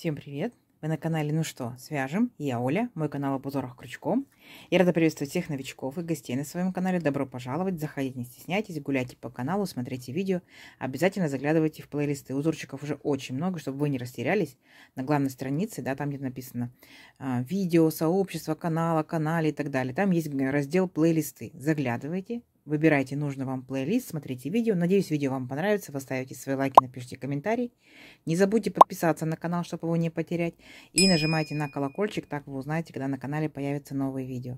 Всем привет! Вы на канале «Ну что, свяжем?» Я Оля, мой канал об узорах крючком. Я рада приветствовать всех новичков и гостей на своем канале. Добро пожаловать! Заходите, не стесняйтесь, гуляйте по каналу, смотрите видео. Обязательно заглядывайте в плейлисты. Узорчиков уже очень много, чтобы вы не растерялись. На главной странице, да, там где написано а, видео, сообщество, канала, канале и так далее. Там есть раздел плейлисты. Заглядывайте, Выбирайте нужный вам плейлист, смотрите видео. Надеюсь, видео вам понравится. Вы ставите свои лайки, напишите комментарий. Не забудьте подписаться на канал, чтобы его не потерять. И нажимайте на колокольчик, так вы узнаете, когда на канале появятся новые видео.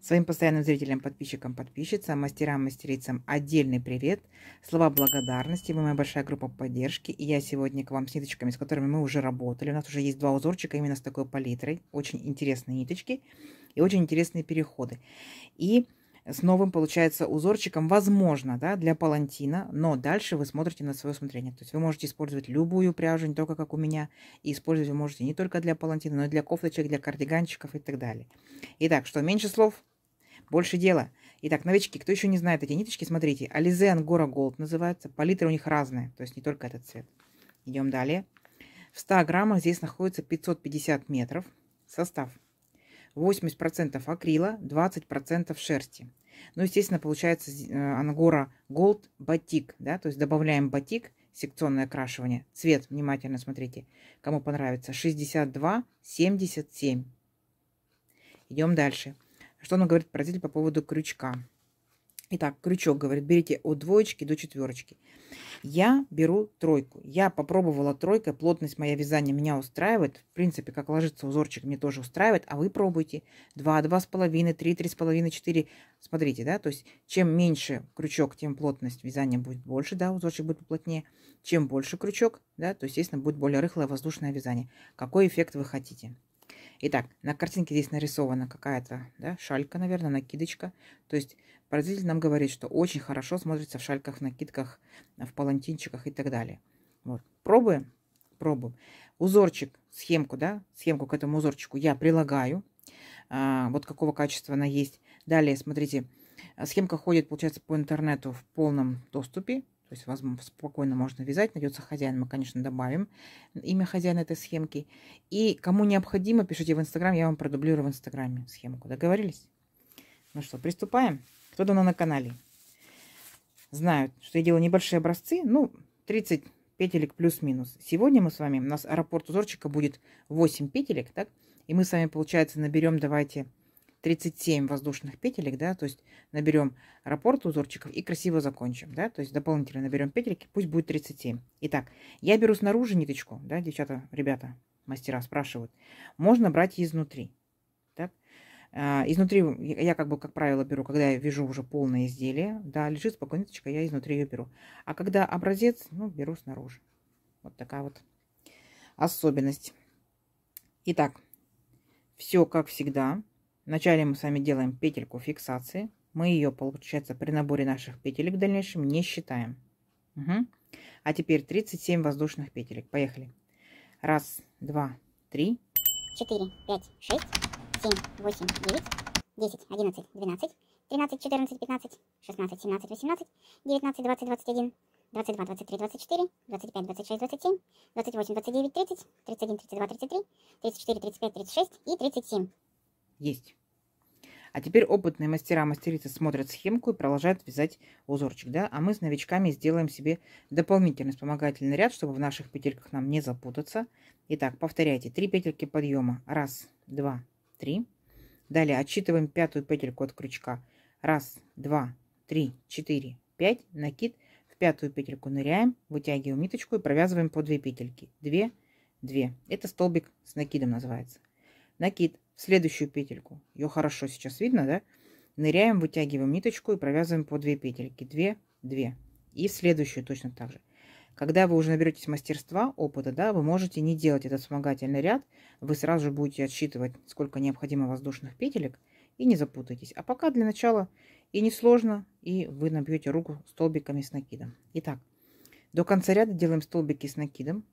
Своим постоянным зрителям, подписчикам, подписчицам, мастерам, мастерицам отдельный привет. Слова благодарности. Вы моя большая группа поддержки. И я сегодня к вам с ниточками, с которыми мы уже работали. У нас уже есть два узорчика именно с такой палитрой. Очень интересные ниточки и очень интересные переходы. И с новым, получается, узорчиком, возможно, да, для палантина, но дальше вы смотрите на свое усмотрение. То есть вы можете использовать любую пряжу, не только как у меня, и использовать вы можете не только для палантина, но и для кофточек, для кардиганчиков и так далее. Итак, что, меньше слов, больше дела. Итак, новички, кто еще не знает эти ниточки, смотрите, Alize Angora Gold называется, палитра у них разная, то есть не только этот цвет. Идем далее. В 100 граммах здесь находится 550 метров. Состав 80% акрила, 20% шерсти. Ну, естественно, получается э, ангора Gold батик, да, то есть добавляем батик, секционное окрашивание. Цвет, внимательно смотрите, кому понравится. 62, 77. Идем дальше. Что он говорит производитель по поводу крючка? Итак, крючок говорит, берите от двоечки до четверочки. Я беру тройку. Я попробовала тройкой, плотность моя вязания меня устраивает. В принципе, как ложится узорчик, мне тоже устраивает. А вы пробуйте. 2, 2,5, 3, 3,5, 4. Смотрите, да, то есть чем меньше крючок, тем плотность вязания будет больше, да, узорчик будет плотнее. Чем больше крючок, да, то, естественно, будет более рыхлое воздушное вязание. Какой эффект вы хотите? Итак, на картинке здесь нарисована какая-то да, шалька, наверное, накидочка. То есть производитель нам говорит, что очень хорошо смотрится в шальках, накидках, в палантинчиках и так далее. Вот. Пробуем? Пробуем. Узорчик, схемку, да, схемку к этому узорчику я прилагаю. А, вот какого качества она есть. Далее, смотрите, схемка ходит, получается, по интернету в полном доступе. То есть возможно, спокойно можно вязать. Найдется хозяин, мы, конечно, добавим имя хозяина этой схемки. И кому необходимо, пишите в Инстаграм, я вам продублирую в Инстаграме схемку. Договорились? Ну что, приступаем? Кто давно на канале? Знают, что я делаю небольшие образцы, ну, 30 петелек плюс-минус. Сегодня мы с вами, у нас аэропорт узорчика будет 8 петелек, так? И мы с вами, получается, наберем, давайте, 37 воздушных петелек, да, то есть наберем раппорт узорчиков и красиво закончим, да, то есть дополнительно наберем петельки, пусть будет 37. Итак, я беру снаружи ниточку, да, девчата, ребята, мастера спрашивают, можно брать изнутри, так, а, изнутри я как бы, как правило, беру, когда я вяжу уже полное изделие, да, лежит спокойно ниточка, я изнутри ее беру, а когда образец, ну, беру снаружи, вот такая вот особенность. Итак, все как всегда, Вначале мы с вами делаем петельку фиксации. Мы ее, получается, при наборе наших петелек в дальнейшем не считаем. Угу. А теперь 37 воздушных петелек. Поехали. Раз, два, три. Четыре, пять, шесть, семь, восемь, девять, десять, одиннадцать, двенадцать, тринадцать, четырнадцать, пятнадцать, шестнадцать, семнадцать, восемнадцать, девятнадцать, двадцать, двадцать один, двадцать два, двадцать три, двадцать четыре, двадцать пять, двадцать шесть, двадцать семь, двадцать восемь, двадцать девять, тридцать, тридцать один, тридцать два, тридцать три, тридцать четыре, тридцать пять, тридцать шесть и тридцать семь. Есть. А теперь опытные мастера-мастерицы смотрят схемку и продолжают вязать узорчик, да? А мы с новичками сделаем себе дополнительный вспомогательный ряд, чтобы в наших петельках нам не запутаться. Итак, повторяйте. Три петельки подъема. Раз, два, три. Далее отсчитываем пятую петельку от крючка. Раз, два, три, четыре, пять. Накид. В пятую петельку ныряем, вытягиваем ниточку и провязываем по две петельки. Две, две. Это столбик с накидом называется. Накид следующую петельку. Ее хорошо сейчас видно, да? Ныряем, вытягиваем ниточку и провязываем по 2 петельки. 2, 2. И следующую точно так же. Когда вы уже наберетесь мастерства, опыта, да, вы можете не делать этот вспомогательный ряд. Вы сразу же будете отсчитывать, сколько необходимо воздушных петелек и не запутайтесь. А пока для начала и не сложно, и вы набьете руку столбиками с накидом. Итак, до конца ряда делаем столбики с накидом.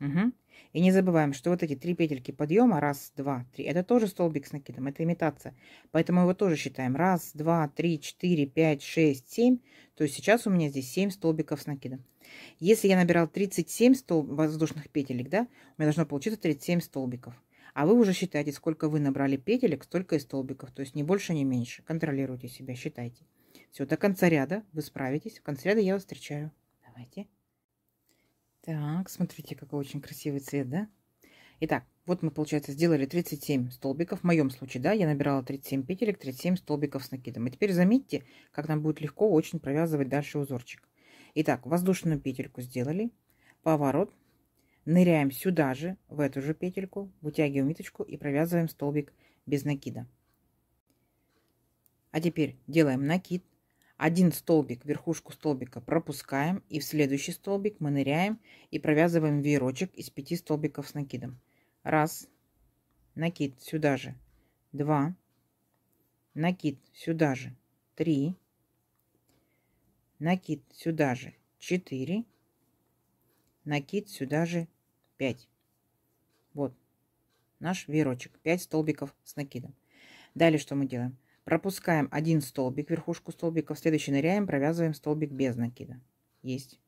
Угу. И не забываем, что вот эти три петельки подъема, раз, два, три, это тоже столбик с накидом, это имитация. Поэтому его тоже считаем. Раз, два, три, четыре, пять, шесть, семь. То есть сейчас у меня здесь 7 столбиков с накидом. Если я набирал 37 столб воздушных петелек, да, у меня должно получиться 37 столбиков. А вы уже считаете, сколько вы набрали петелек, столько и столбиков. То есть не больше, не меньше. Контролируйте себя, считайте. Все, до конца ряда вы справитесь. В конце ряда я вас встречаю. Давайте. Так, смотрите, какой очень красивый цвет, да? Итак, вот мы, получается, сделали 37 столбиков. В моем случае, да, я набирала 37 петелек, 37 столбиков с накидом. И теперь заметьте, как нам будет легко очень провязывать дальше узорчик. Итак, воздушную петельку сделали, поворот, ныряем сюда же, в эту же петельку, вытягиваем ниточку и провязываем столбик без накида. А теперь делаем накид, один столбик, верхушку столбика пропускаем, и в следующий столбик мы ныряем и провязываем веерочек из 5 столбиков с накидом. Раз, накид сюда же, два, накид сюда же, три, накид сюда же, четыре, накид сюда же, пять. Вот наш веерочек, 5 столбиков с накидом. Далее что мы делаем? Пропускаем один столбик, верхушку столбика, в следующий ныряем, провязываем столбик без накида. Есть.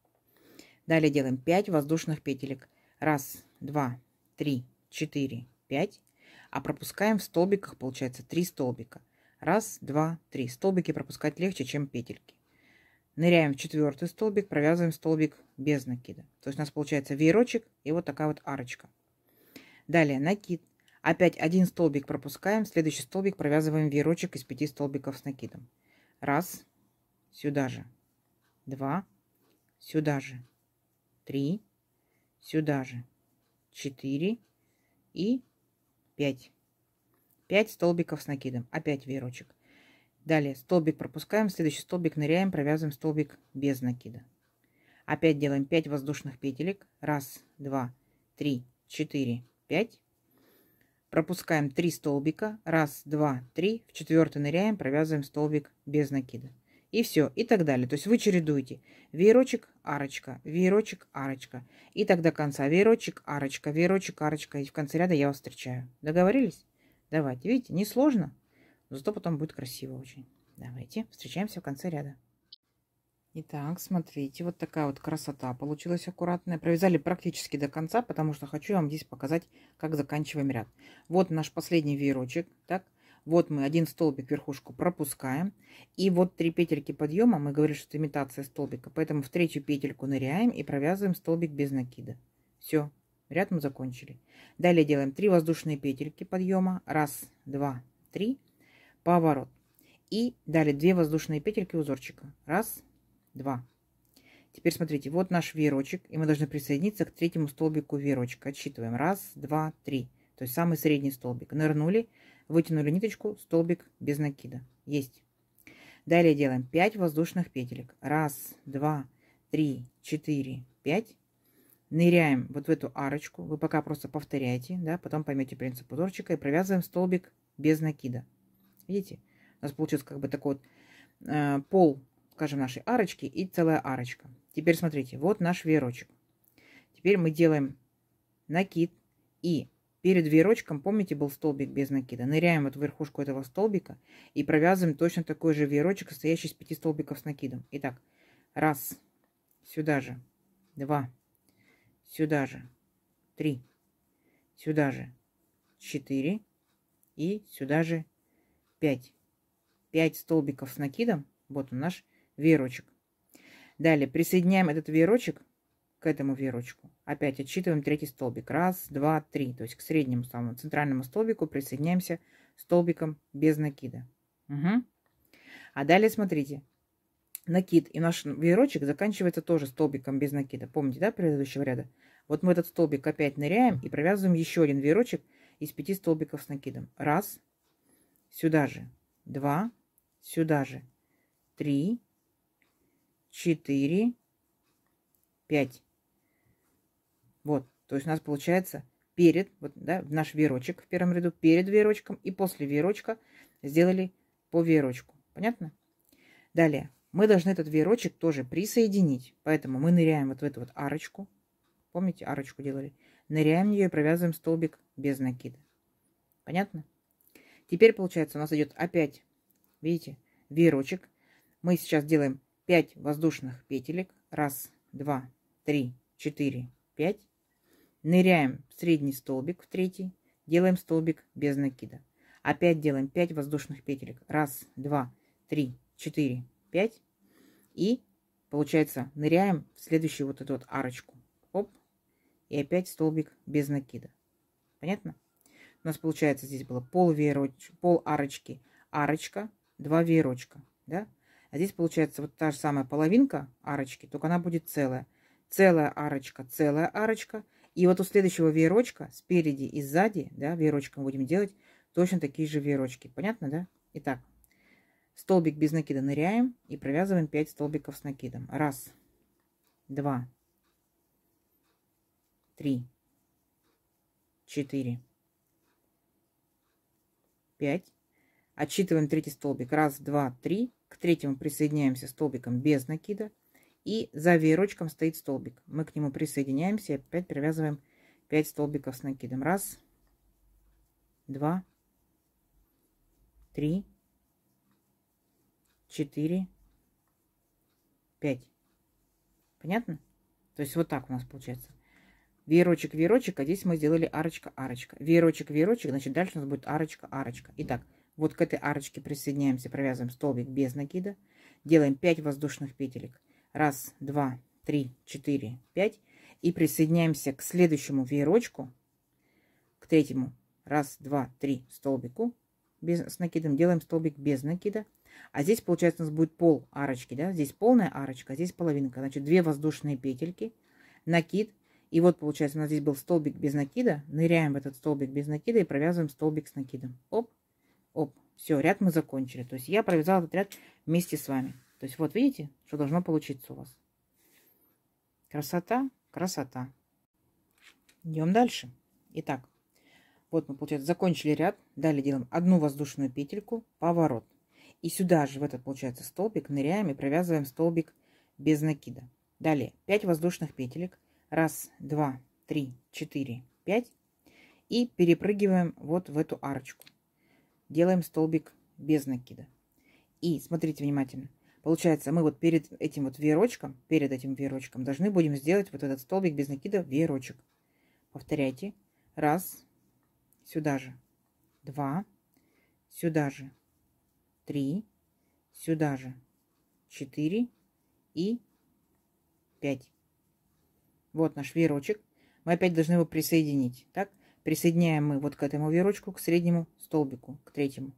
Далее делаем 5 воздушных петелек. Раз, два, три, четыре, пять. А пропускаем в столбиках, получается, 3 столбика. Раз, два, три. Столбики пропускать легче, чем петельки. Ныряем в четвертый столбик, провязываем столбик без накида. То есть у нас получается веерочек и вот такая вот арочка. Далее накид. Опять один столбик пропускаем, следующий столбик провязываем веерочек из пяти столбиков с накидом. Раз, сюда же. Два, сюда же. Три, сюда же. Четыре и пять. Пять столбиков с накидом. Опять веерочек. Далее столбик пропускаем, следующий столбик ныряем, провязываем столбик без накида. Опять делаем 5 воздушных петелек. Раз, два, три, четыре, пять. Пропускаем 3 столбика. Раз, два, три. В четвертый ныряем, провязываем столбик без накида. И все, и так далее. То есть вы чередуете веерочек, арочка, веерочек, арочка. И так до конца. Веерочек, арочка, веерочек, арочка. И в конце ряда я вас встречаю. Договорились? Давайте. Видите, не сложно, но зато потом будет красиво очень. Давайте, встречаемся в конце ряда. Итак, смотрите, вот такая вот красота получилась аккуратная. Провязали практически до конца, потому что хочу вам здесь показать, как заканчиваем ряд. Вот наш последний веерочек, так. Вот мы один столбик верхушку пропускаем. И вот три петельки подъема, мы говорили, что это имитация столбика. Поэтому в третью петельку ныряем и провязываем столбик без накида. Все, ряд мы закончили. Далее делаем 3 воздушные петельки подъема. Раз, два, три. Поворот. И далее 2 воздушные петельки узорчика. Раз, 2. Теперь смотрите, вот наш веерочек, и мы должны присоединиться к третьему столбику веерочка. Отсчитываем. Раз, два, три. То есть самый средний столбик. Нырнули, вытянули ниточку, столбик без накида. Есть. Далее делаем 5 воздушных петелек. Раз, два, три, четыре, пять. Ныряем вот в эту арочку. Вы пока просто повторяйте, да, потом поймете принцип узорчика и провязываем столбик без накида. Видите? У нас получился как бы такой вот э, пол скажем, нашей арочки и целая арочка. Теперь смотрите, вот наш веерочек. Теперь мы делаем накид и перед веерочком, помните, был столбик без накида. Ныряем вот в верхушку этого столбика и провязываем точно такой же веерочек, состоящий из пяти столбиков с накидом. Итак, раз, сюда же, два, сюда же, три, сюда же, четыре и сюда же пять. Пять столбиков с накидом. Вот он наш веерочек. Далее присоединяем этот веерочек к этому веерочку. Опять отсчитываем третий столбик. Раз, два, три. То есть к среднему самому центральному столбику присоединяемся столбиком без накида. Угу. А далее смотрите. Накид и наш веерочек заканчивается тоже столбиком без накида. Помните, да, предыдущего ряда? Вот мы этот столбик опять ныряем и провязываем еще один веерочек из пяти столбиков с накидом. Раз, сюда же, два, сюда же, три, 4, 5. Вот, то есть у нас получается перед, вот, да, наш веерочек в первом ряду, перед веерочком и после веерочка сделали по веерочку. Понятно? Далее, мы должны этот веерочек тоже присоединить. Поэтому мы ныряем вот в эту вот арочку. помните, арочку делали, ныряем в нее и провязываем столбик без накида. Понятно? Теперь, получается, у нас идет опять, видите, веерочек. Мы сейчас делаем 5 воздушных петелек. Раз, два, три, четыре, пять. Ныряем в средний столбик, в третий. Делаем столбик без накида. Опять делаем 5 воздушных петелек. Раз, два, три, четыре, пять. И, получается, ныряем в следующую вот эту вот арочку. Оп. И опять столбик без накида. Понятно? У нас получается здесь было пол, веероч... пол арочки, арочка, два веерочка. Да? А здесь получается вот та же самая половинка арочки, только она будет целая. Целая арочка, целая арочка. И вот у следующего веерочка спереди и сзади, да, веерочком будем делать точно такие же веерочки. Понятно, да? Итак, столбик без накида ныряем и провязываем 5 столбиков с накидом. Раз, два, три, четыре, пять. Отсчитываем третий столбик. Раз, два, три. К третьему присоединяемся столбиком без накида. И за веерочком стоит столбик. Мы к нему присоединяемся и опять привязываем 5 столбиков с накидом. Раз, два, три, четыре, пять. Понятно? То есть вот так у нас получается. Веерочек, веерочек, а здесь мы сделали арочка, арочка. Веерочек, веерочек, значит дальше у нас будет арочка, арочка. Итак, вот к этой арочке присоединяемся, провязываем столбик без накида. Делаем 5 воздушных петелек. Раз, два, три, четыре, пять. И присоединяемся к следующему веерочку, к третьему. Раз, два, три столбику без, с накидом. Делаем столбик без накида. А здесь, получается, у нас будет пол арочки. Да? Здесь полная арочка, а здесь половинка. Значит, две воздушные петельки, накид. И вот, получается, у нас здесь был столбик без накида. Ныряем в этот столбик без накида и провязываем столбик с накидом. Оп, оп. Все, ряд мы закончили. То есть я провязала этот ряд вместе с вами. То есть вот видите, что должно получиться у вас. Красота, красота. Идем дальше. Итак, вот мы, получается, закончили ряд. Далее делаем одну воздушную петельку, поворот. И сюда же, в этот, получается, столбик ныряем и провязываем столбик без накида. Далее 5 воздушных петелек. Раз, два, три, четыре, пять. И перепрыгиваем вот в эту арочку. Делаем столбик без накида. И смотрите внимательно. Получается, мы вот перед этим вот веерочком, перед этим веерочком должны будем сделать вот этот столбик без накида веерочек. Повторяйте. Раз, сюда же, два, сюда же, три, сюда же, четыре и пять. Вот наш веерочек. Мы опять должны его присоединить. Так, присоединяем мы вот к этому веерочку, к среднему столбику, к третьему.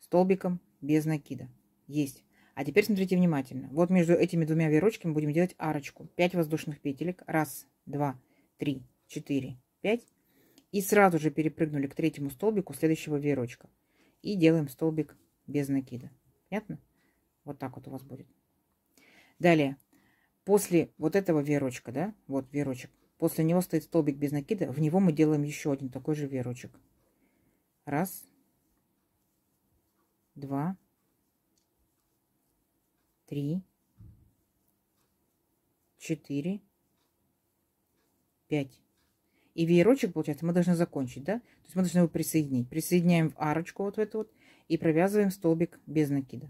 Столбиком без накида. Есть. А теперь смотрите внимательно. Вот между этими двумя веерочками будем делать арочку. 5 воздушных петелек. Раз, два, три, четыре, пять. И сразу же перепрыгнули к третьему столбику следующего веерочка. И делаем столбик без накида. Понятно? Вот так вот у вас будет. Далее. После вот этого веерочка, да, вот веерочек, после него стоит столбик без накида, в него мы делаем еще один такой же веерочек. Раз, два, три, четыре, пять. И веерочек, получается, мы должны закончить, да? То есть мы должны его присоединить. Присоединяем в арочку вот в эту вот и провязываем столбик без накида.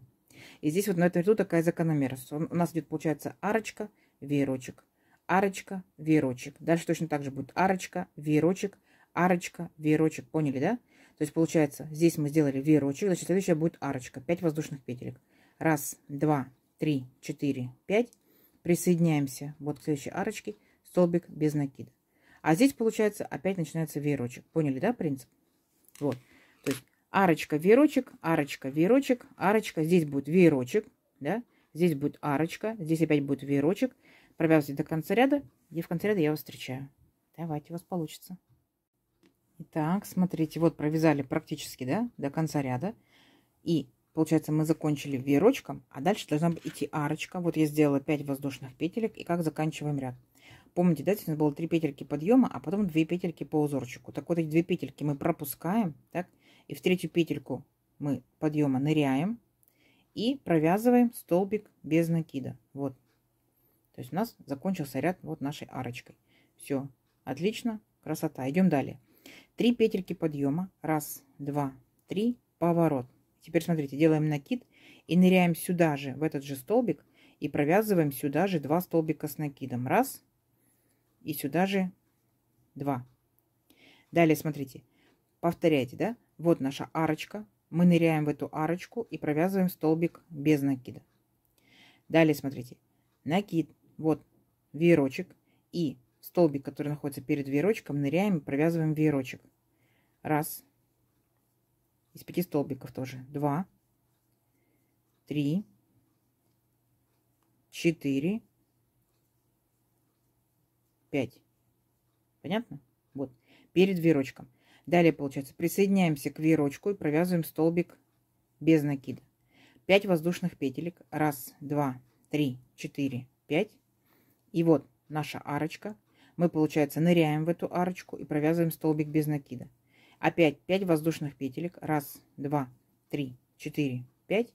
И здесь вот на этом ряду такая закономерность. У нас идет, получается, арочка, веерочек, арочка, веерочек. Дальше точно так же будет арочка, веерочек, арочка, веерочек. Поняли, да? То есть, получается, здесь мы сделали веерочек, значит, следующая будет арочка. 5 воздушных петелек. Раз, два, три, четыре, пять. Присоединяемся вот к следующей арочке, столбик без накида. А здесь, получается, опять начинается веерочек. Поняли, да, принцип? Вот. То есть арочка, веерочек, арочка, веерочек, арочка. Здесь будет веерочек, да? Здесь будет арочка, здесь опять будет веерочек. Провязывайте до конца ряда, и в конце ряда я вас встречаю. Давайте, у вас получится. Итак, смотрите, вот провязали практически, да, до конца ряда. И получается мы закончили веерочком, а дальше должна идти арочка. Вот я сделала 5 воздушных петелек, и как заканчиваем ряд. Помните, да, здесь у нас было 3 петельки подъема, а потом 2 петельки по узорчику. Так вот эти 2 петельки мы пропускаем, так, и в третью петельку мы подъема ныряем и провязываем столбик без накида. Вот. То есть у нас закончился ряд вот нашей арочкой. Все, отлично, красота. Идем далее. Три петельки подъема. Раз, два, три, поворот. Теперь смотрите, делаем накид и ныряем сюда же, в этот же столбик, и провязываем сюда же два столбика с накидом. Раз, и сюда же два. Далее, смотрите, повторяйте, да? Вот наша арочка. Мы ныряем в эту арочку и провязываем столбик без накида. Далее, смотрите, накид, вот веерочек и столбик, который находится перед веерочком, ныряем и провязываем веерочек. Раз. Из пяти столбиков тоже. Два. Три. Четыре. Пять. Понятно? Вот. Перед веерочком. Далее, получается, присоединяемся к веерочку и провязываем столбик без накида. 5 воздушных петелек. Раз, два, три, четыре, пять. И вот наша арочка. Мы, получается, ныряем в эту арочку и провязываем столбик без накида. Опять 5 воздушных петелек. Раз, два, три, четыре, пять.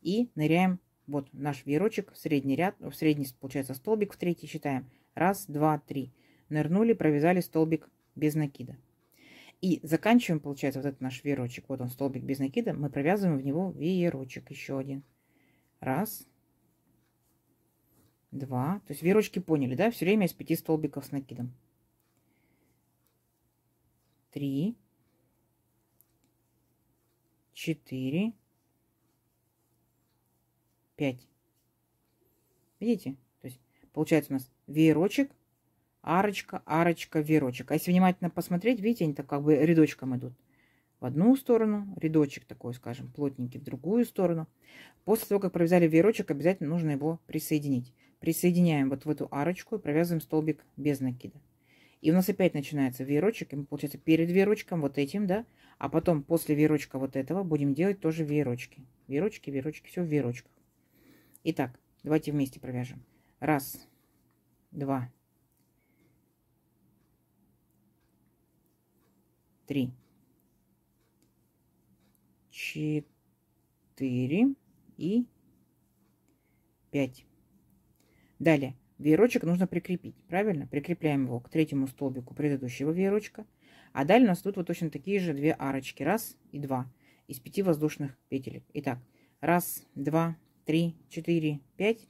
И ныряем вот наш веерочек в средний ряд, в средний, получается, столбик в третий считаем. Раз, два, три. Нырнули, провязали столбик без накида. И заканчиваем, получается, вот этот наш веерочек. Вот он, столбик без накида. Мы провязываем в него веерочек еще один. Раз, два. То есть веерочки поняли, да? Все время из пяти столбиков с накидом. Три, четыре, пять. Видите? То есть получается у нас веерочек, арочка, арочка, веерочек. А если внимательно посмотреть, видите, они так как бы рядочком идут. В одну сторону, рядочек такой, скажем, плотненький, в другую сторону. После того, как провязали веерочек, обязательно нужно его присоединить. Присоединяем вот в эту арочку и провязываем столбик без накида. И у нас опять начинается веерочек, и мы, получается, перед веерочком вот этим, да, а потом после веерочка вот этого будем делать тоже веерочки. Веерочки, веерочки, все в веерочках. Итак, давайте вместе провяжем. Раз, два, три, четыре и пять. Далее веерочек нужно прикрепить. Правильно? Прикрепляем его к третьему столбику предыдущего веерочка. А далее у нас тут вот точно такие же две арочки. Раз и два. Из пяти воздушных петелек. Итак, раз, два, три, четыре, пять.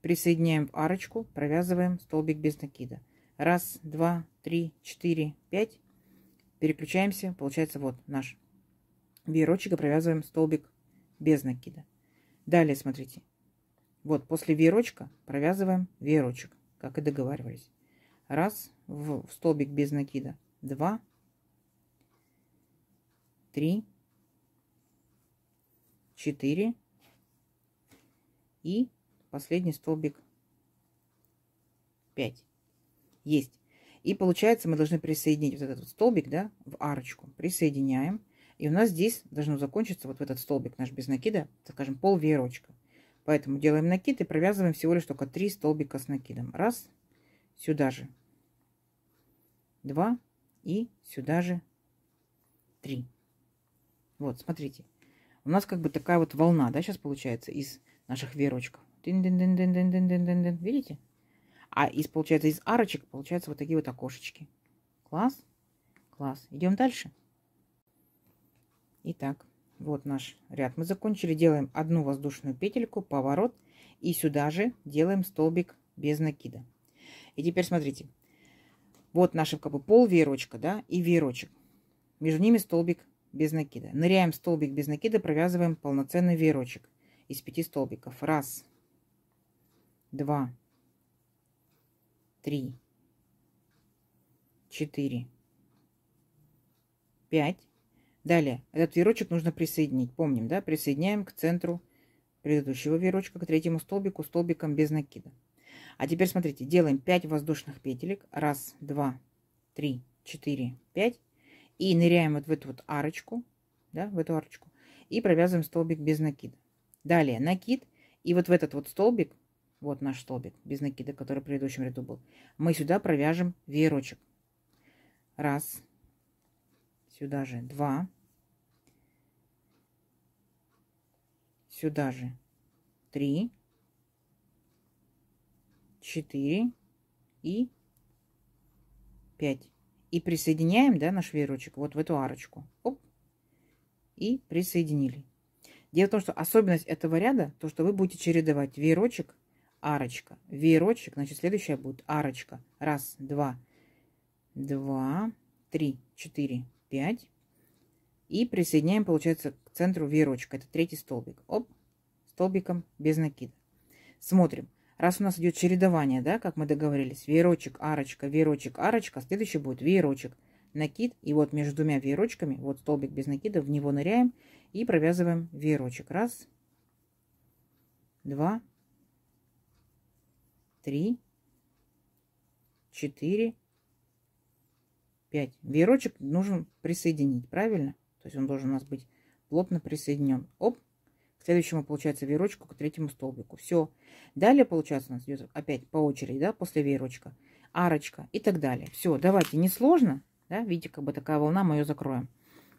Присоединяем в арочку, провязываем столбик без накида. Раз, два, три, четыре, пять. Переключаемся. Получается вот наш веерочек и провязываем столбик без накида. Далее, смотрите. Вот после веерочка провязываем веерочек, как и договаривались. Раз, в столбик без накида. Два, три, четыре и последний столбик 5. Есть. И получается, мы должны присоединить вот этот столбик, да, в арочку. Присоединяем. И у нас здесь должно закончиться вот в этот столбик наш без накида, скажем, пол веерочка. Поэтому делаем накид и провязываем всего лишь только 3 столбика с накидом. Раз, сюда же. Два и сюда же три. Вот, смотрите. У нас как бы такая вот волна, да, сейчас получается из наших веерочков. Видите? А из, получается, из арочек получаются вот такие вот окошечки. Класс? Класс. Идем дальше. Итак, вот наш ряд. Мы закончили. Делаем одну воздушную петельку, поворот. И сюда же делаем столбик без накида. И теперь смотрите. Вот наша как бы пол веерочка, да, и веерочек. Между ними столбик без накида. Ныряем столбик без накида, провязываем полноценный веерочек из пяти столбиков. Раз, два, три, четыре, пять. Далее, этот веерочек нужно присоединить. Помним, да? Присоединяем к центру предыдущего веерочка, к третьему столбику, столбиком без накида. А теперь смотрите, делаем 5 воздушных петелек. Раз, два, три, четыре, пять. И ныряем вот в эту вот арочку, да, в эту арочку. И провязываем столбик без накида. Далее накид. И вот в этот вот столбик вот наш столбик без накида, который в предыдущем ряду был. Мы сюда провяжем веерочек. Раз. Сюда же два. Сюда же три. Четыре. И 5. И присоединяем, да, наш веерочек вот в эту арочку. Оп. И присоединили. Дело в том, что особенность этого ряда, то, что вы будете чередовать веерочек, арочка, веерочек, значит, следующая будет арочка. Раз, два, два, три, четыре, пять. И присоединяем, получается, к центру веерочка. Это третий столбик. Оп, столбиком без накида. Смотрим. Раз у нас идет чередование, да, как мы договорились, веерочек, арочка, веерочек, арочка, следующий будет веерочек, накид. И вот между двумя веерочками, вот столбик без накида, в него ныряем и провязываем веерочек. Раз, два, три, четыре, пять. Веерочек нужно присоединить, правильно? То есть он должен у нас быть плотно присоединен. Оп, к следующему получается веерочку, к третьему столбику. Все. Далее получается у нас идет опять по очереди, да, после веерочка, арочка и так далее. Все, давайте, несложно, да, видите, как бы такая волна, мы ее закроем.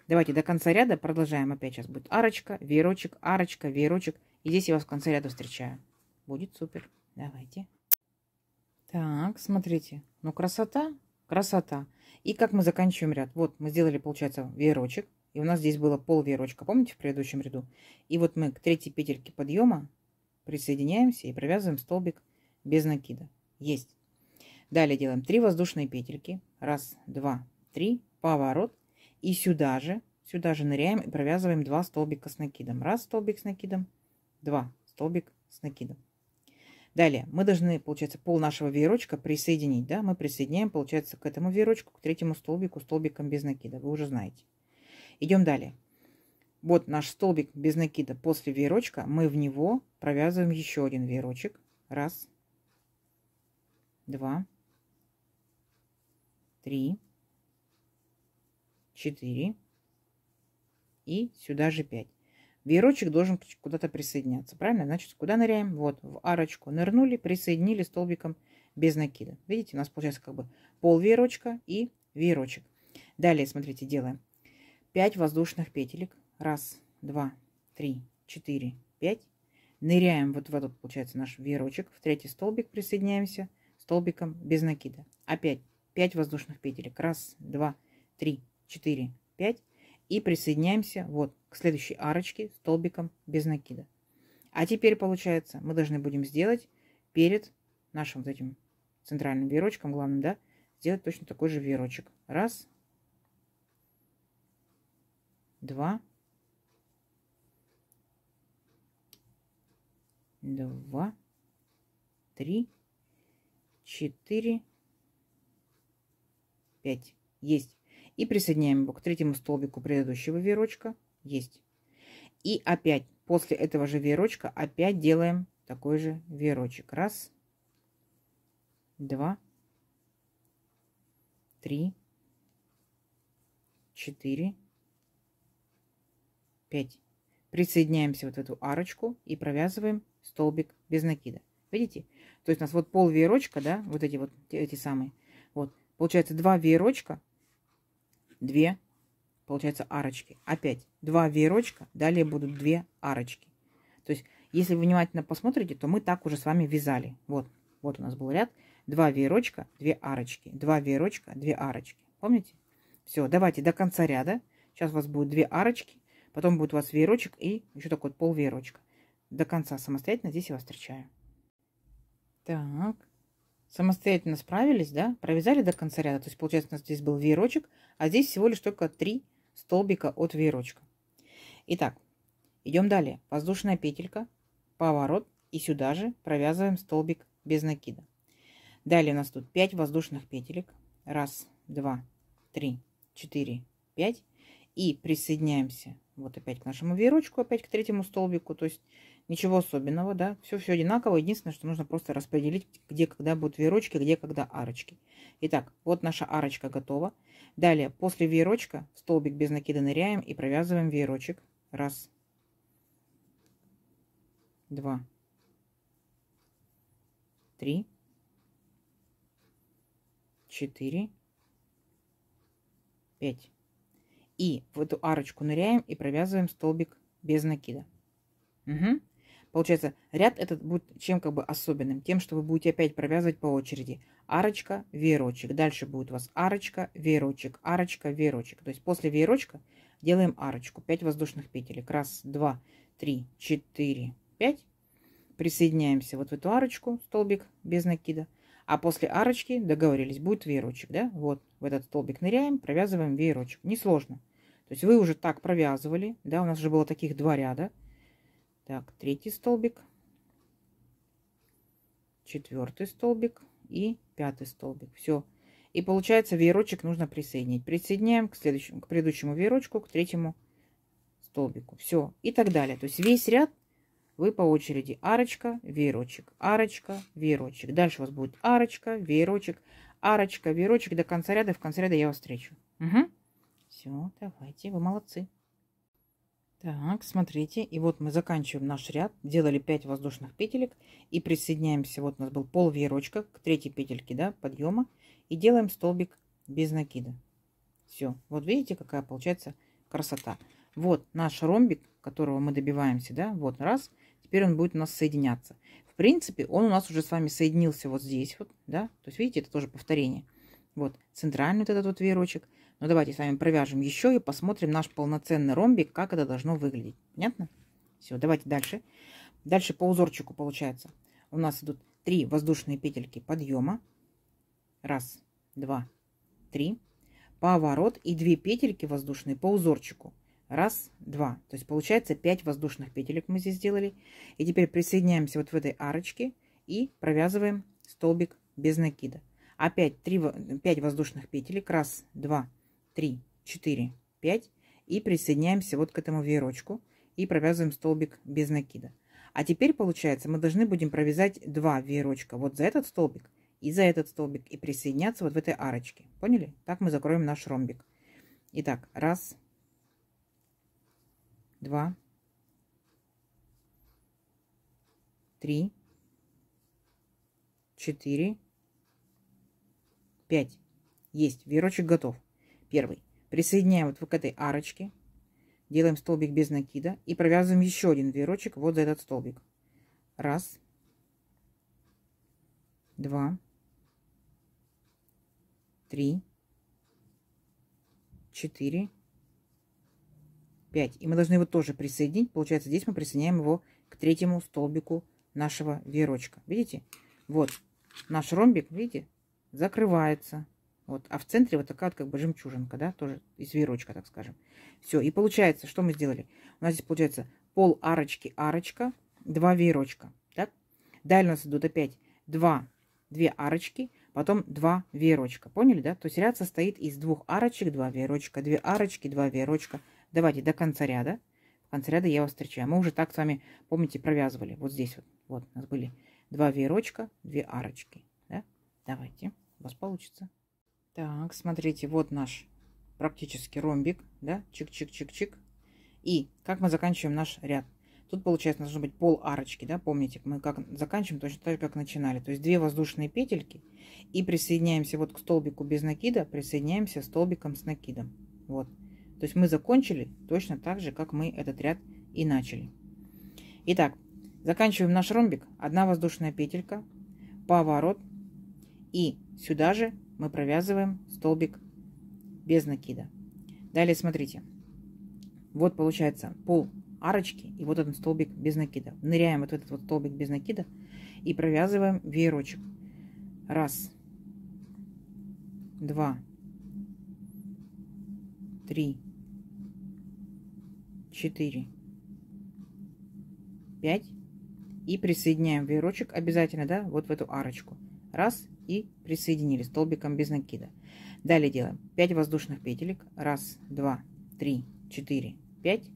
Давайте до конца ряда продолжаем. Опять сейчас будет арочка, веерочек, арочка, веерочек. И здесь я вас в конце ряда встречаю. Будет супер. Давайте. Так, смотрите. Ну, красота, красота. И как мы заканчиваем ряд? Вот мы сделали, получается, веерочек. И у нас здесь было пол веерочка, помните, в предыдущем ряду? И вот мы к третьей петельке подъема присоединяемся и провязываем столбик без накида. Есть. Далее делаем 3 воздушные петельки. Раз, два, три. Поворот. И сюда же, сюда же ныряем и провязываем 2 столбика с накидом. Раз столбик с накидом, два столбик с накидом. Далее мы должны, получается, пол нашего веерочка присоединить. Да? Мы присоединяем, получается, к этому веерочку, к третьему столбику, столбиком без накида. Вы уже знаете. Идем далее. Вот наш столбик без накида после веерочка. Мы в него провязываем еще один веерочек. Раз, два, три, четыре и сюда же пять. Веерочек должен куда-то присоединяться, правильно? Значит, куда ныряем? Вот, в арочку нырнули, присоединили столбиком без накида. Видите, у нас получается как бы пол веерочка и веерочек. Далее, смотрите, делаем 5 воздушных петелек. Раз, два, три, четыре, пять. Ныряем вот в этот, получается, наш веерочек. В третий столбик присоединяемся столбиком без накида. Опять 5 воздушных петелек. Раз, два, три, четыре, пять. И присоединяемся вот к следующей арочке столбиком без накида. А теперь, получается, мы должны будем сделать перед нашим вот этим центральным веерочком, главным, да, сделать точно такой же веерочек. Раз, два, два, три, четыре, пять. Есть. И присоединяем его к третьему столбику предыдущего веерочка. Есть. И опять после этого же веерочка опять делаем такой же веерочек. Раз, два, три, четыре, 5. Присоединяемся вот в эту арочку и провязываем столбик без накида. Видите? То есть у нас вот пол веерочка, да, вот эти вот эти самые. Вот, получается два веерочка, две, получается, арочки. Опять два веерочка, далее будут две арочки. То есть, если вы внимательно посмотрите, то мы так уже с вами вязали. Вот, вот у нас был ряд. Два веерочка, две арочки. Два веерочка, две арочки. Помните? Все, давайте до конца ряда. Сейчас у вас будет две арочки. Потом будет у вас веерочек и еще такой вот пол веерочка. До конца самостоятельно здесь я вас встречаю. Так. Самостоятельно справились, да? Провязали до конца ряда. То есть, получается, у нас здесь был веерочек, а здесь всего лишь только три столбика от веерочка. Итак, идем далее. Воздушная петелька, поворот и сюда же провязываем столбик без накида. Далее у нас тут 5 воздушных петелек. Раз, два, три, четыре, пять. И присоединяемся вот опять к нашему веерочку, опять к третьему столбику. То есть ничего особенного, да. Все, все одинаково. Единственное, что нужно просто распределить, где когда будут веерочки, где когда арочки. Итак, вот наша арочка готова. Далее, после веерочка, столбик без накида ныряем и провязываем веерочек. Раз, два, три, четыре, пять. И в эту арочку ныряем и провязываем столбик без накида. Угу. Получается, ряд этот будет чем как бы особенным? Тем, что вы будете опять провязывать по очереди. Арочка, веерочек. Дальше будет у вас арочка, веерочек, арочка, веерочек. То есть после веерочка делаем арочку. 5 воздушных петелек. Раз, два, три, четыре, пять. Присоединяемся вот в эту арочку, столбик без накида. А после арочки договорились, будет веерочек, да? Вот в этот столбик ныряем, провязываем веерочек. Несложно. То есть вы уже так провязывали, да, у нас же было таких два ряда. Так, третий столбик, четвертый столбик и пятый столбик. Все. И получается веерочек нужно присоединить. Присоединяем к следующему, к предыдущему веерочку, к третьему столбику. Все. И так далее. То есть весь ряд вы по очереди арочка, веерочек, арочка, веерочек. Дальше у вас будет арочка, веерочек, арочка, веерочек до конца ряда. В конце ряда я вас встречу. Угу. Все, давайте, вы молодцы. Так, смотрите, и вот мы заканчиваем наш ряд, делали 5 воздушных петелек и присоединяемся, вот у нас был пол веерочка к третьей петельке, да, подъема, и делаем столбик без накида. Все, вот видите, какая получается красота. Вот наш ромбик, которого мы добиваемся, да, вот раз, теперь он будет у нас соединяться. В принципе, он у нас уже с вами соединился вот здесь вот, да, то есть видите, это тоже повторение. Вот центральный вот этот вот веерочек, ну, давайте с вами провяжем еще и посмотрим наш полноценный ромбик, как это должно выглядеть. Понятно? Все, давайте дальше. Дальше по узорчику получается. У нас идут три воздушные петельки подъема. Раз, два, три. Поворот и две петельки воздушные по узорчику. Раз, два. То есть получается 5 воздушных петелек мы здесь сделали. И теперь присоединяемся вот в этой арочке и провязываем столбик без накида. Опять 3, 5 воздушных петелек. Раз, два, 3, 4, 5 и присоединяемся вот к этому веерочку и провязываем столбик без накида. А теперь получается мы должны будем провязать два веерочка вот за этот столбик и за этот столбик и присоединяться вот в этой арочке. Поняли? Так мы закроем наш ромбик. Итак, раз, два, три, четыре, пять. Есть, веерочек готов. Первый. Присоединяем вот к этой арочке. Делаем столбик без накида. И провязываем еще один веерочек вот за этот столбик. Раз. Два. Три. Четыре. Пять. И мы должны его тоже присоединить. Получается, здесь мы присоединяем его к третьему столбику нашего веерочка. Видите? Вот наш ромбик, видите, закрывается. Вот. А в центре вот такая вот как бы жемчужинка, да, тоже из веерочка, так скажем. Все, и получается, что мы сделали? У нас здесь получается пол арочки, арочка, два веерочка, так? Далее у нас идут опять два, две арочки, потом два веерочка, поняли, да? То есть ряд состоит из двух арочек, два веерочка, две арочки, два веерочка. Давайте до конца ряда. В конце ряда я вас встречаю. Мы уже так с вами, помните, провязывали. Вот здесь вот, вот у нас были два веерочка, две арочки, да? Давайте, у вас получится. Так, смотрите, вот наш практически ромбик, да, чик-чик-чик-чик. И как мы заканчиваем наш ряд? Тут, получается, должно быть пол арочки, да, помните, мы как заканчиваем точно так же, как начинали. То есть две воздушные петельки и присоединяемся вот к столбику без накида, присоединяемся столбиком с накидом. Вот. То есть мы закончили точно так же, как мы этот ряд и начали. Итак, заканчиваем наш ромбик. Одна воздушная петелька, поворот и сюда же мы провязываем столбик без накида. Далее смотрите. Вот получается пол арочки и вот этот столбик без накида. Ныряем вот этот вот столбик без накида и провязываем веерочек. Раз, два, три, четыре, пять. И присоединяем веерочек обязательно, да, вот в эту арочку. Раз, и присоединили столбиком без накида. Далее делаем 5 воздушных петелек. Раз, два, три, четыре, пять.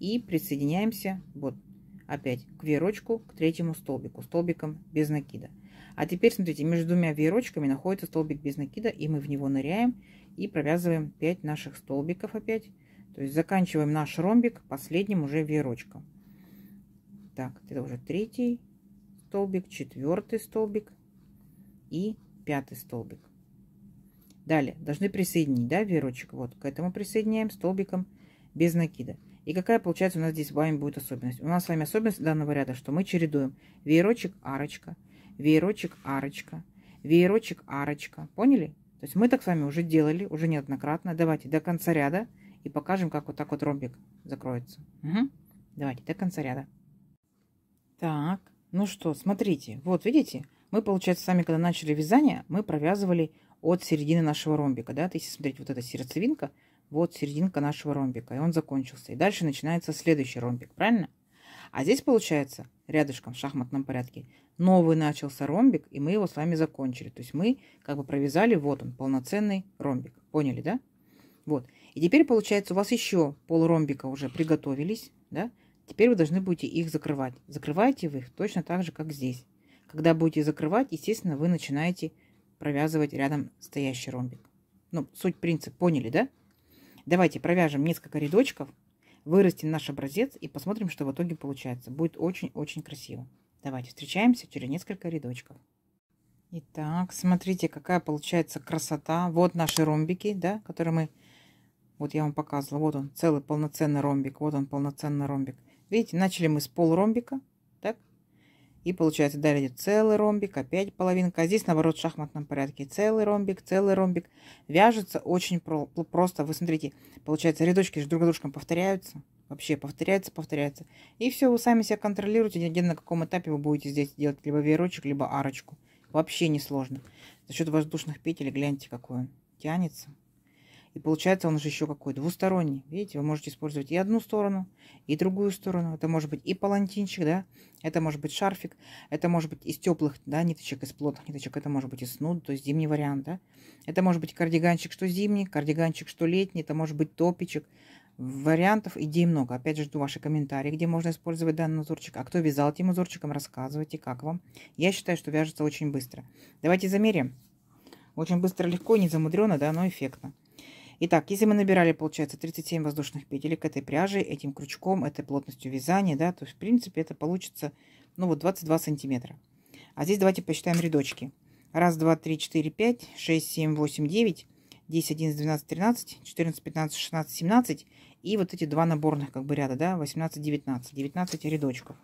И присоединяемся вот опять к веерочку, к третьему столбику, столбиком без накида. А теперь, смотрите, между двумя веерочками находится столбик без накида, и мы в него ныряем и провязываем 5 наших столбиков опять. То есть заканчиваем наш ромбик последним уже веерочком. Так, это уже третий столбик, четвертый столбик, и пятый столбик. Далее должны присоединить, да, веерочек. Вот к этому присоединяем столбиком без накида. И какая получается у нас здесь с вами будет особенность? У нас с вами особенность данного ряда, что мы чередуем веерочек, арочка, веерочек, арочка, веерочек, арочка. Поняли? То есть мы так с вами уже делали, уже неоднократно. Давайте до конца ряда и покажем, как вот так вот ромбик закроется. Угу. Давайте до конца ряда. Так, ну что, смотрите. Вот видите, мы, получается, сами, когда начали вязание, мы провязывали от середины нашего ромбика. Да? То есть, смотрите, вот эта сердцевинка, вот серединка нашего ромбика. И он закончился. И дальше начинается следующий ромбик, правильно? А здесь получается рядышком в шахматном порядке новый начался ромбик, и мы его с вами закончили. То есть мы как бы провязали, вот он, полноценный ромбик. Поняли, да? Вот. И теперь, получается, у вас еще пол ромбика уже приготовились, да? Теперь вы должны будете их закрывать. Закрываете вы их точно так же, как здесь. Когда будете закрывать, естественно, вы начинаете провязывать рядом стоящий ромбик. Ну, суть, принцип поняли, да? Давайте провяжем несколько рядочков, вырастим наш образец и посмотрим, что в итоге получается. Будет очень-очень красиво. Давайте встречаемся через несколько рядочков. Итак, смотрите, какая получается красота. Вот наши ромбики, да, которые мы... Вот я вам показывала. Вот он, целый полноценный ромбик. Вот он, полноценный ромбик. Видите, начали мы с пол ромбика. Так. И получается, далее целый ромбик, опять половинка. А здесь, наоборот, в шахматном порядке. Целый ромбик, целый ромбик. Вяжется очень про просто. Вы смотрите, получается, рядочки же друг дружком повторяются. Вообще повторяется, повторяется. И все, вы сами себя контролируете, где на каком этапе вы будете здесь делать либо веерочек, либо арочку. Вообще не сложно. За счет воздушных петель, гляньте, какой он тянется. И получается он уже еще какой двусторонний. Видите, вы можете использовать и одну сторону, и другую сторону. Это может быть и палантинчик, да, это может быть шарфик, это может быть из теплых, да, ниточек, из плотных ниточек, это может быть из снуд, то есть зимний вариант, да. Это может быть кардиганчик, что зимний, кардиганчик, что летний, это может быть топичек. Вариантов, идей много. Опять же, жду ваши комментарии, где можно использовать данный узорчик. А кто вязал этим узорчиком, рассказывайте, как вам. Я считаю, что вяжется очень быстро. Давайте замерим. Очень быстро, легко, не замудрено, да, но эффектно. Итак, если мы набирали, получается, 37 воздушных петелек этой пряжи, этим крючком, этой плотностью вязания, да, то в принципе, это получится, ну, вот 22 сантиметра. А здесь давайте посчитаем рядочки. Раз, два, три, четыре, пять, шесть, семь, восемь, девять. 10, 11, 12, 13, 14, 15, 16, 17. И вот эти два наборных как бы ряда, да, 18, 19. 19 рядочков.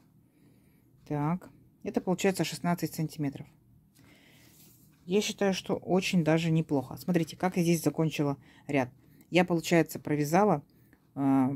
Так, это получается 16 сантиметров. Я считаю, что очень даже неплохо. Смотрите, как я здесь закончила ряд. Я, получается, провязала э,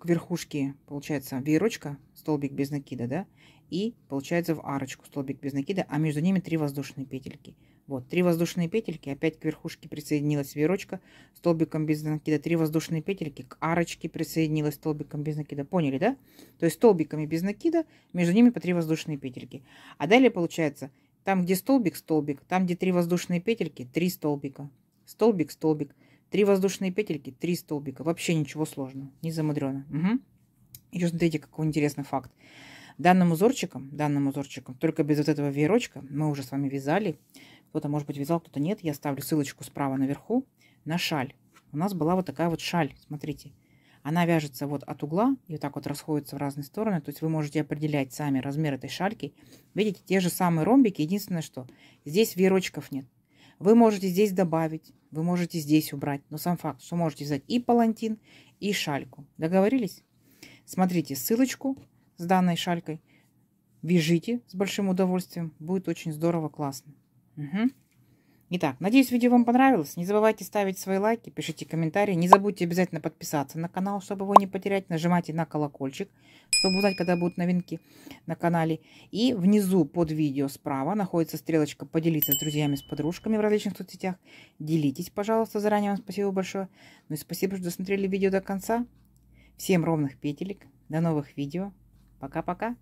к верхушке, получается, веерочка, столбик без накида, да, и, получается, в арочку столбик без накида, а между ними три воздушные петельки. Вот, три воздушные петельки, опять к верхушке присоединилась верочка столбиком без накида, три воздушные петельки, к арочке присоединилась столбиком без накида. Поняли, да? То есть столбиками без накида, между ними по три воздушные петельки. А далее получается, там, где столбик, столбик, там, где три воздушные петельки, три столбика. Столбик, столбик, три воздушные петельки, три столбика. Вообще ничего сложного, не замудрено. Угу. Еще смотрите, какой интересный факт. Данным узорчиком, данным узорчиком, только без вот этого веерочка, мы уже с вами вязали, кто-то, может быть, вязал, кто-то нет. Я ставлю ссылочку справа наверху на шаль. У нас была вот такая вот шаль, смотрите. Она вяжется вот от угла и вот так вот расходится в разные стороны. То есть вы можете определять сами размер этой шальки. Видите, те же самые ромбики. Единственное, что здесь верочков нет. Вы можете здесь добавить, вы можете здесь убрать. Но сам факт, что можете взять и палантин, и шальку. Договорились? Смотрите ссылочку с данной шалькой. Вяжите с большим удовольствием. Будет очень здорово, классно. Угу. Итак, надеюсь, видео вам понравилось. Не забывайте ставить свои лайки, пишите комментарии. Не забудьте обязательно подписаться на канал, чтобы его не потерять. Нажимайте на колокольчик, чтобы узнать, когда будут новинки на канале. И внизу под видео справа находится стрелочка «Поделиться с друзьями, с подружками» в различных соцсетях. Делитесь, пожалуйста, заранее вам спасибо большое. Ну и спасибо, что досмотрели видео до конца. Всем ровных петелек. До новых видео. Пока-пока.